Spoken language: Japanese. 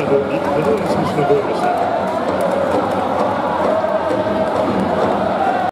のゴール、日本の選手のゴールでした。